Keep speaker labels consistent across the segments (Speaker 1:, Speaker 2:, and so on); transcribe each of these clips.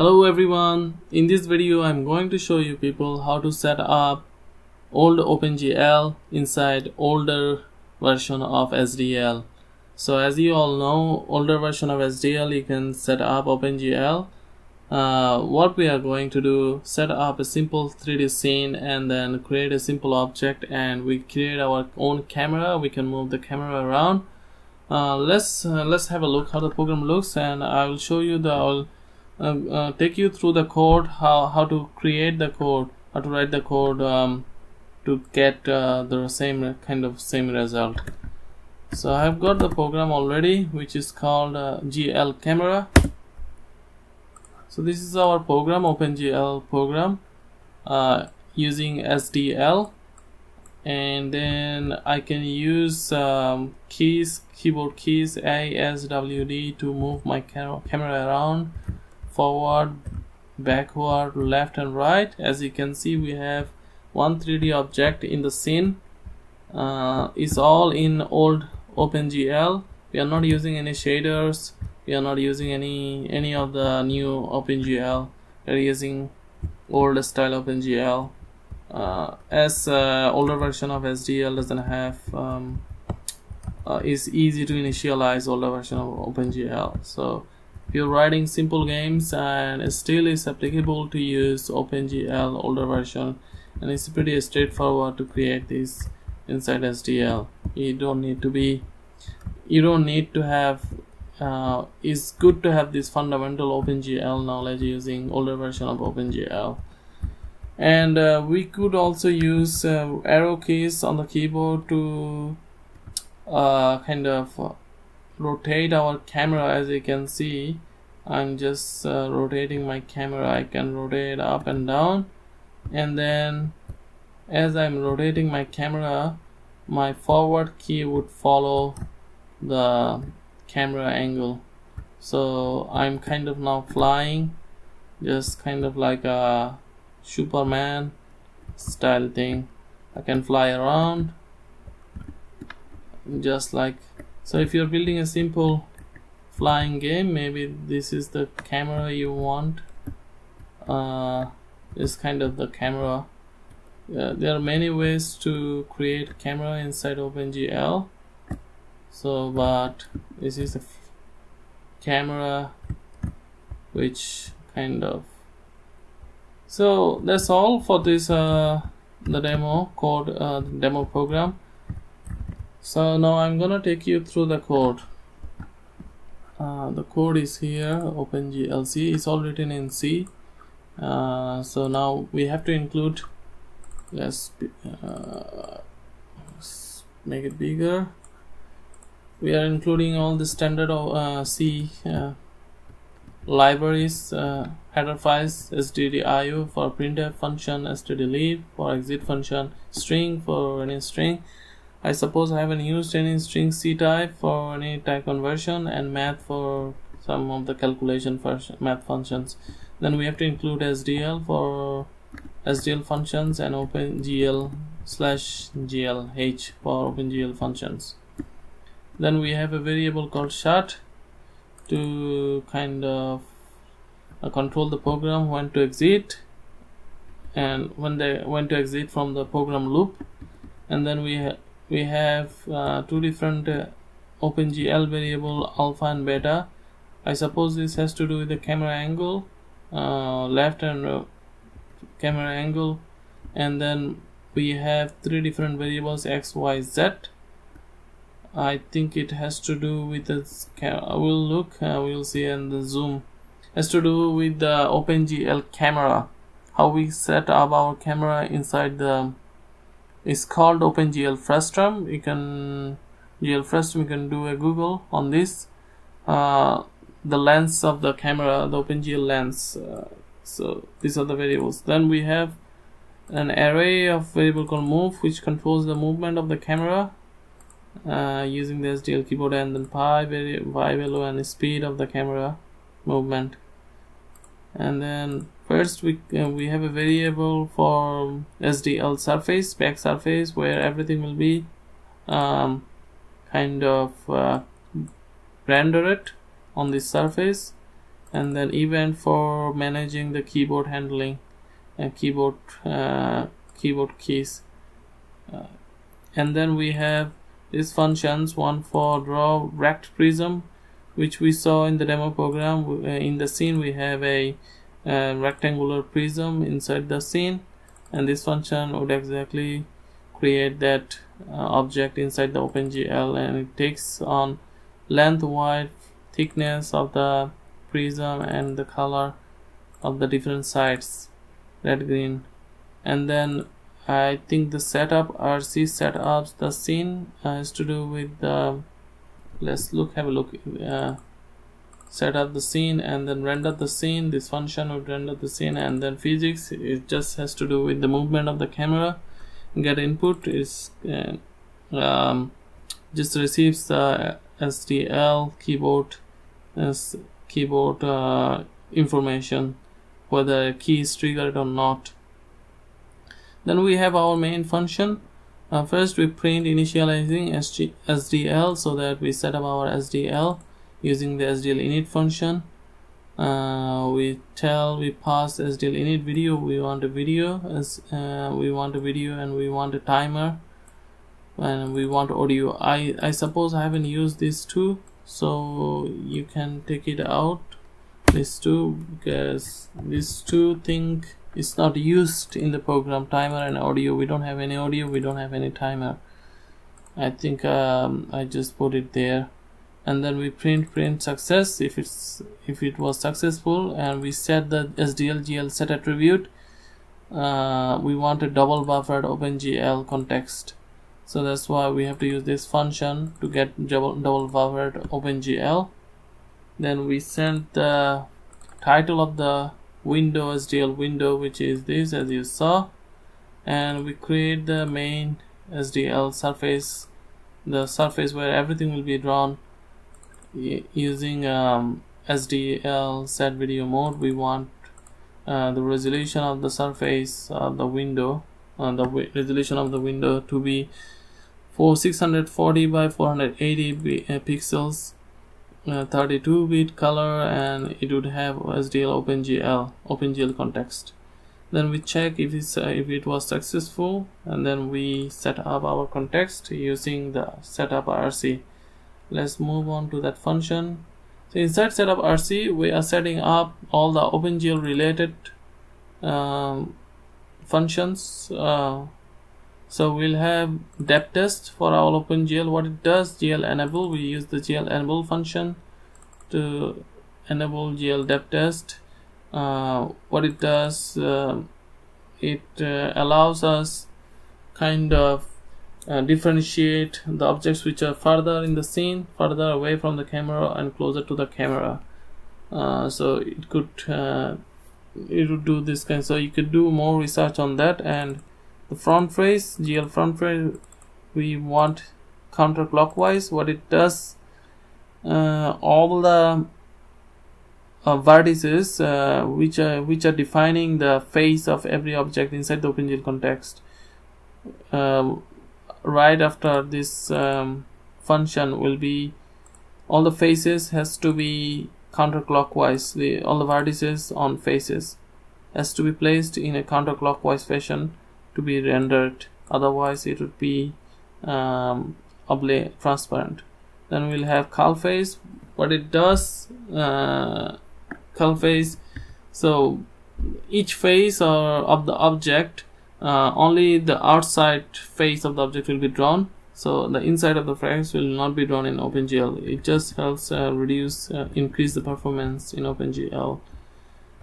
Speaker 1: Hello everyone, in this video I'm going to show you people how to set up old OpenGL inside older version of SDL. So as you all know, older version of SDL you can set up OpenGL. Uh, what we are going to do, set up a simple 3D scene and then create a simple object and we create our own camera, we can move the camera around. Uh, let's uh, let's have a look how the program looks and I will show you the uh, uh, take you through the code how how to create the code how to write the code um, to get uh, the same kind of same result. So I've got the program already which is called uh, GL camera. So this is our program OpenGL program uh, using SDL and then I can use um, keys keyboard keys A S W D to move my cam camera around forward backward left and right. As you can see we have one 3d object in the scene. Uh, is all in old OpenGL. We are not using any shaders. We are not using any any of the new OpenGL. We are using old style OpenGL. Uh, as uh, older version of SDL doesn't have um, uh, is easy to initialize older version of OpenGL. So you're writing simple games and still is applicable to use OpenGL older version and it's pretty straightforward to create this inside SDL you don't need to be you don't need to have uh, it's good to have this fundamental OpenGL knowledge using older version of OpenGL. And uh, we could also use uh, arrow keys on the keyboard to uh, kind of rotate our camera as you can see. I'm just uh, rotating my camera. I can rotate up and down. And then as I'm rotating my camera my forward key would follow the camera angle. So I'm kind of now flying just kind of like a Superman style thing. I can fly around just like so if you're building a simple flying game maybe this is the camera you want. Uh, is kind of the camera. Uh, there are many ways to create camera inside OpenGL. So but this is a camera which kind of so that's all for this uh, the demo code uh, demo program so now I'm gonna take you through the code. Uh, the code is here OpenGLC. It's all written in C. Uh, so now we have to include let's, uh, make it bigger. We are including all the standard uh, C uh, libraries uh, header files stdio for printf function stdlib for exit function string for any string I suppose I haven't used any string C type for any type conversion and math for some of the calculation for math functions. Then we have to include SDL for SDL functions and OpenGL slash GLH for OpenGL functions. Then we have a variable called shut to kind of uh, control the program when to exit and when they when to exit from the program loop and then we we have uh, two different uh, OpenGL variable alpha and beta. I suppose this has to do with the camera angle uh, left and uh, camera angle. And then we have three different variables x y z. I think it has to do with the I will look uh, we'll see and the zoom. Has to do with the OpenGL camera. How we set up our camera inside the it's called OpenGL Frustum. You can GL Frustum. You can do a Google on this. Uh, the lens of the camera, the OpenGL lens. Uh, so these are the variables. Then we have an array of variable called move, which controls the movement of the camera uh, using the SDL keyboard, and then pi, pi value and the speed of the camera movement. And then First, we, uh, we have a variable for SDL surface, back surface, where everything will be um, kind of uh, rendered on this surface. And then event for managing the keyboard handling and keyboard uh, keyboard keys uh, and then we have these functions one for draw rect prism which we saw in the demo program uh, in the scene we have a uh, rectangular prism inside the scene. And this function would exactly create that uh, object inside the OpenGL and it takes on length width thickness of the prism and the color of the different sides red green. And then I think the setup RC setups the scene has to do with the let's look have a look uh, set up the scene and then render the scene. This function would render the scene and then physics. It just has to do with the movement of the camera. Get input is uh, um, just receives the SDL keyboard as keyboard uh, information whether a key is triggered or not. Then we have our main function. Uh, first we print initializing SG SDL so that we set up our SDL using the SDL init function. Uh, we tell we pass SDL init video. We want a video as uh, we want a video and we want a timer. And we want audio. I I suppose I haven't used these two so you can take it out. These two because these two thing is not used in the program. Timer and audio. We don't have any audio. We don't have any timer. I think um, I just put it there and then we print print success if it's if it was successful and we set the SDLGL set attribute. Uh, we want a double buffered OpenGL context. So that's why we have to use this function to get double, double buffered OpenGL. Then we send the title of the window SDL window which is this as you saw. And we create the main SDL surface the surface where everything will be drawn using um, SDL set video mode we want uh, the resolution of the surface of the window uh, the resolution of the window to be for 640 by 480 uh, pixels 32 bit color and it would have SDL OpenGL OpenGL context. Then we check if it's uh, if it was successful and then we set up our context using the setup RC let's move on to that function. So inside setup RC we are setting up all the OpenGL related um, functions uh, so we'll have depth test for our OpenGL. What it does GL enable we use the GL enable function to enable GL depth test. Uh, what it does uh, it uh, allows us kind of uh, differentiate the objects which are further in the scene further away from the camera and closer to the camera. Uh, so it could uh, it would do this kind so you could do more research on that and the front face GL front face we want counterclockwise. What it does uh, all the uh, vertices uh, which are which are defining the face of every object inside the OpenGL context right after this um, function will be all the faces has to be counterclockwise. The all the vertices on faces has to be placed in a counterclockwise fashion to be rendered. Otherwise it would be um, transparent. Then we'll have cull face. What it does uh, cull face so each face or of the object uh, only the outside face of the object will be drawn. So the inside of the face will not be drawn in OpenGL. It just helps uh, reduce uh, increase the performance in OpenGL.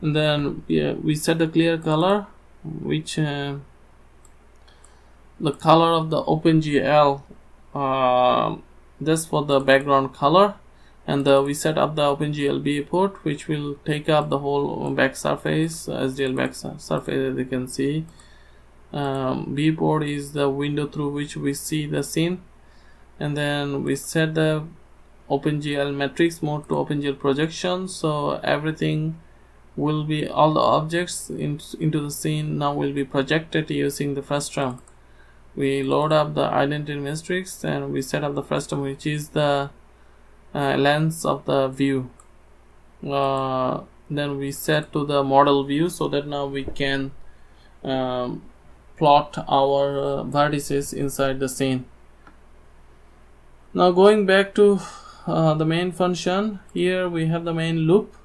Speaker 1: And then yeah, we set the clear color which uh, the color of the OpenGL uh, this for the background color. And the, we set up the OpenGL viewport which will take up the whole back surface SDL back surface as you can see um, viewport is the window through which we see the scene. And then we set the OpenGL matrix mode to OpenGL projection. So everything will be all the objects in, into the scene now will be projected using the frustum we load up the identity matrix and we set up the frustum which is the uh, lens of the view. Uh, then we set to the model view so that now we can um, plot our uh, vertices inside the scene. Now going back to uh, the main function here we have the main loop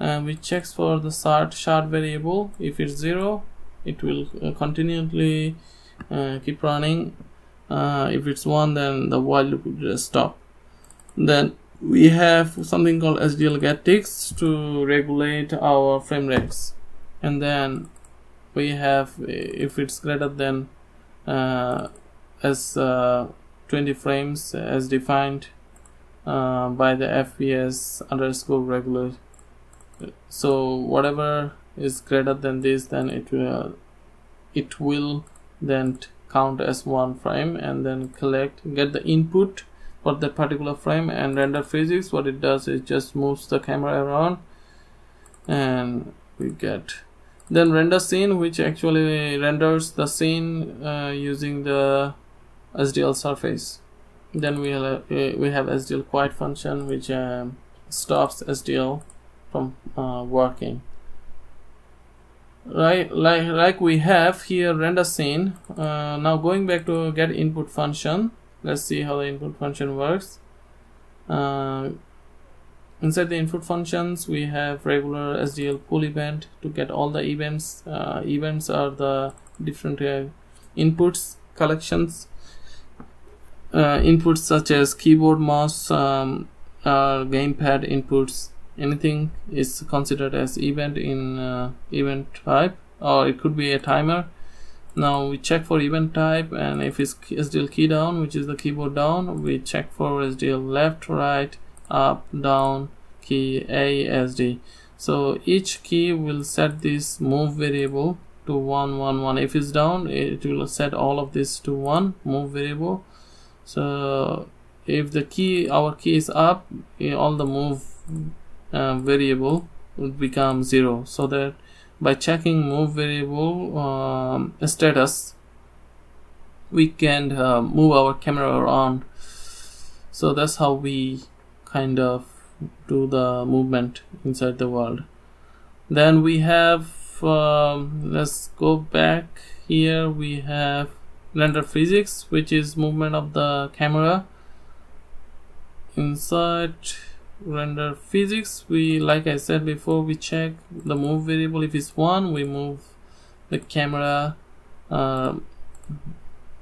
Speaker 1: and which checks for the start shard variable. If it's zero it will uh, continually uh, keep running. Uh, if it's one then the while loop will just stop. Then we have something called SDL get ticks to regulate our frame rates. And then we have if it's greater than uh, as uh, 20 frames as defined uh, by the FPS underscore regular. So whatever is greater than this then it will it will then count as one frame and then collect get the input for that particular frame and render physics. What it does is just moves the camera around and we get then render scene which actually renders the scene uh, using the SDL surface. Then we have, we have SDL quit function which um, stops SDL from uh, working. Right like like we have here render scene uh, now going back to get input function. Let's see how the input function works. Uh, inside the input functions we have regular SDL poll event to get all the events. Uh, events are the different uh, inputs collections. Uh, inputs such as keyboard mouse um, uh, gamepad inputs. Anything is considered as event in uh, event type or it could be a timer. Now we check for event type and if it's SDL key down which is the keyboard down we check for SDL left right up down key A S D. So each key will set this move variable to 1 1 1 if it's down it will set all of this to 1 move variable. So if the key our key is up eh, all the move uh, variable would become 0 so that by checking move variable um, status we can uh, move our camera around. So that's how we kind of do the movement inside the world. Then we have um, let's go back here. We have render physics which is movement of the camera. Inside render physics we like I said before we check the move variable. If it's one we move the camera uh,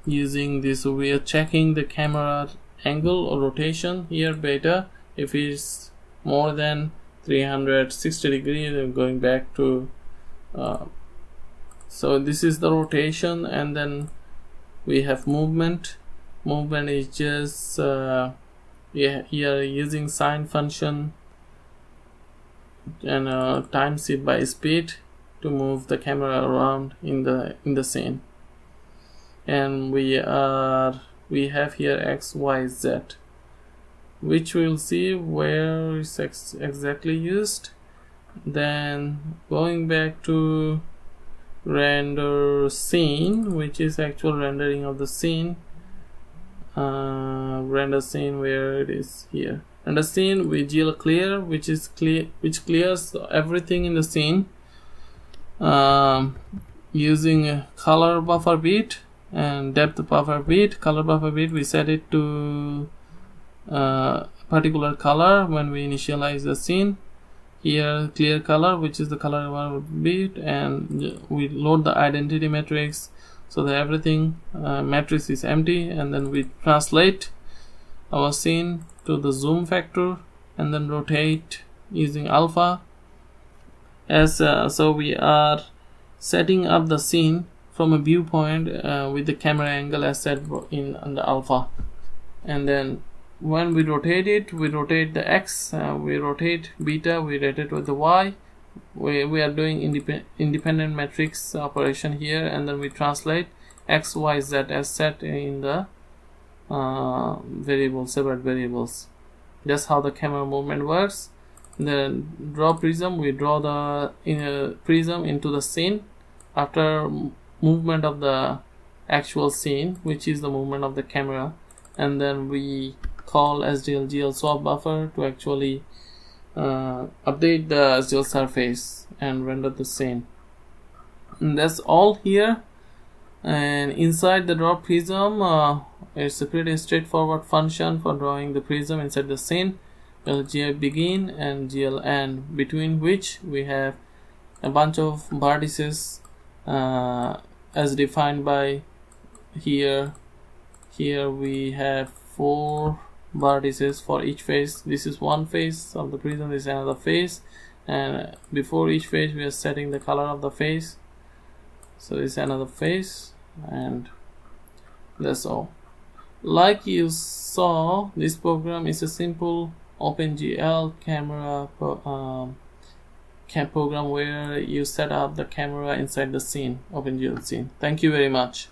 Speaker 1: using this so we are checking the camera angle or rotation here beta if it's more than 360 degrees I'm going back to uh, so this is the rotation and then we have movement. Movement is just uh, yeah here using sine function and uh, times it by speed to move the camera around in the in the scene. And we are we have here x y z which we'll see where ex exactly used. Then going back to render scene which is actual rendering of the scene uh, render scene where it is here. Render scene GL clear which is clear which clears everything in the scene um, using color buffer bit and depth buffer bit. Color buffer bit we set it to uh, particular color when we initialize the scene. Here clear color which is the color of our bit and we load the identity matrix. So that everything uh, matrix is empty and then we translate our scene to the zoom factor and then rotate using alpha. As uh, so we are setting up the scene from a viewpoint uh, with the camera angle as set in the alpha. And then when we rotate it we rotate the x uh, we rotate beta we rotate with the y. We, we are doing independent independent matrix operation here and then we translate x y z as set in the uh, variables separate variables. That's how the camera movement works. Then draw prism we draw the in prism into the scene. After movement of the actual scene which is the movement of the camera and then we call SDL GL swap buffer to actually uh, update the SDL surface and render the scene and that's all here. And inside the draw prism uh, it's a pretty straightforward function for drawing the prism inside the scene. GL begin and GL end between which we have a bunch of vertices uh, as defined by here. Here we have four vertices for each face this is one face of the prism this is another face and before each face we are setting the color of the face so this is another face and that's all. Like you saw this program is a simple OpenGL camera um, cam program where you set up the camera inside the scene OpenGL scene. Thank you very much